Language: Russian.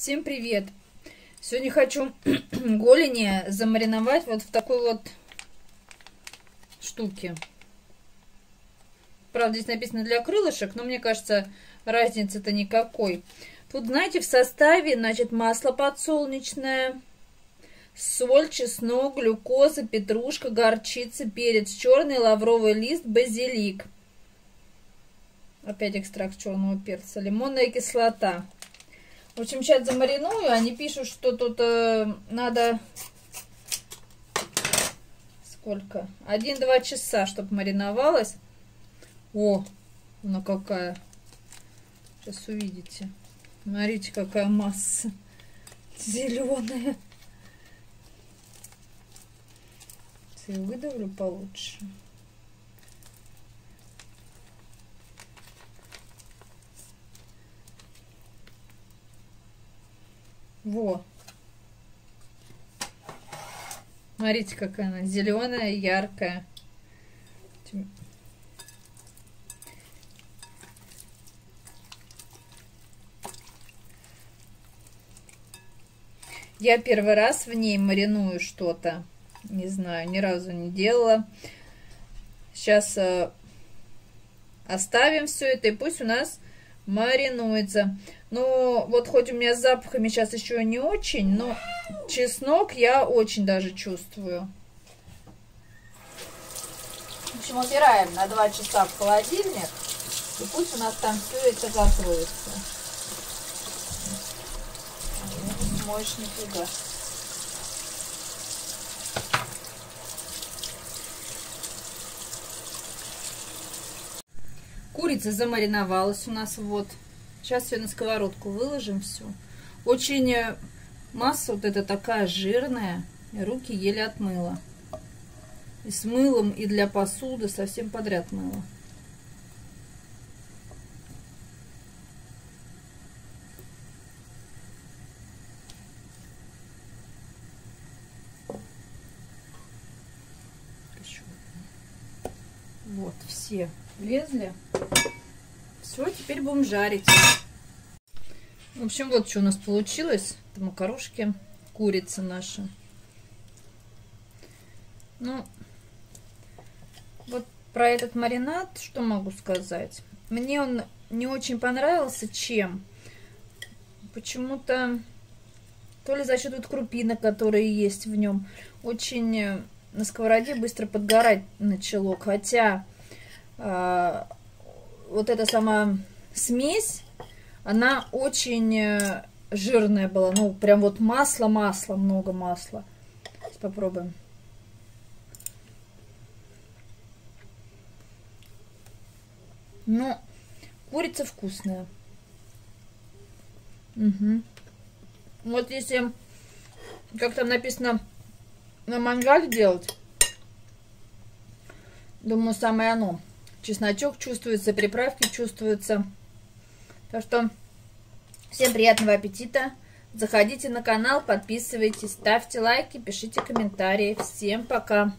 Всем привет! Сегодня хочу голени замариновать вот в такой вот штуке. Правда, здесь написано для крылышек, но мне кажется, разницы-то никакой. Тут, знаете, в составе, значит, масло подсолнечное, соль, чеснок, глюкоза, петрушка, горчица, перец черный, лавровый лист, базилик. Опять экстракт черного перца, лимонная кислота. В общем, сейчас замариную. Они пишут, что тут э, надо... Сколько? Один-два часа, чтобы мариновалась. О, она какая. Сейчас увидите. Смотрите, какая масса. Зеленая. Я выдавлю получше. Во. Смотрите, какая она зеленая, яркая. Я первый раз в ней мариную что-то. Не знаю, ни разу не делала. Сейчас э, оставим все это, и пусть у нас маринуется. Ну, вот хоть у меня с запахами сейчас еще не очень, но чеснок я очень даже чувствую. В общем, убираем на 2 часа в холодильник. И пусть у нас там все это готовится. Смоешь нифига. Курица замариновалась у нас вот. Сейчас все на сковородку выложим все. Очень э, масса вот эта такая жирная. Руки еле отмыла. И с мылом, и для посуды совсем подряд мыла. Вот, все влезли. Все, теперь будем жарить. В общем, вот что у нас получилось. Это макарошки, курица наша. Ну, вот про этот маринад, что могу сказать. Мне он не очень понравился. Чем? Почему-то, то ли за счет вот крупинок, которые есть в нем, очень э, на сковороде быстро подгорать начало. Хотя э, вот эта сама смесь, она очень э, жирная была. Ну, прям вот масло-масло, много масла. Сейчас попробуем. Ну, курица вкусная. Угу. Вот если, как там написано, на мангале делать, думаю, самое оно. Чесночок чувствуется, приправки чувствуются. Так что всем приятного аппетита. Заходите на канал, подписывайтесь, ставьте лайки, пишите комментарии. Всем пока!